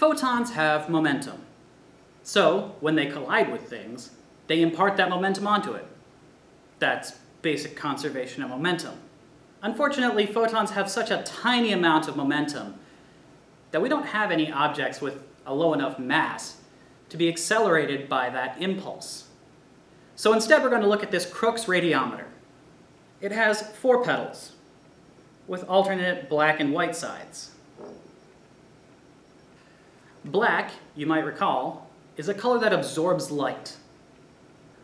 Photons have momentum. So, when they collide with things, they impart that momentum onto it. That's basic conservation of momentum. Unfortunately, photons have such a tiny amount of momentum that we don't have any objects with a low enough mass to be accelerated by that impulse. So instead we're going to look at this Crookes radiometer. It has four petals with alternate black and white sides. Black, you might recall, is a color that absorbs light.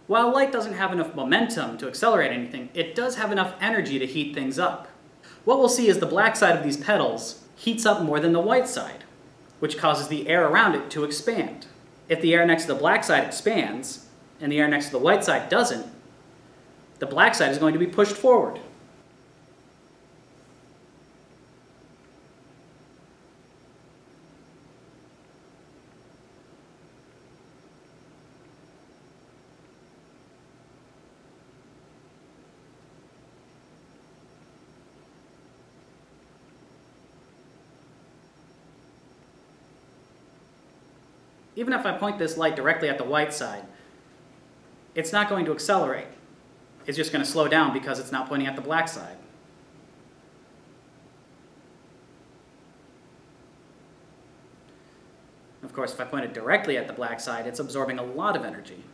While light doesn't have enough momentum to accelerate anything, it does have enough energy to heat things up. What we'll see is the black side of these petals heats up more than the white side, which causes the air around it to expand. If the air next to the black side expands, and the air next to the white side doesn't, the black side is going to be pushed forward. Even if I point this light directly at the white side, it's not going to accelerate. It's just going to slow down because it's not pointing at the black side. Of course, if I point it directly at the black side, it's absorbing a lot of energy.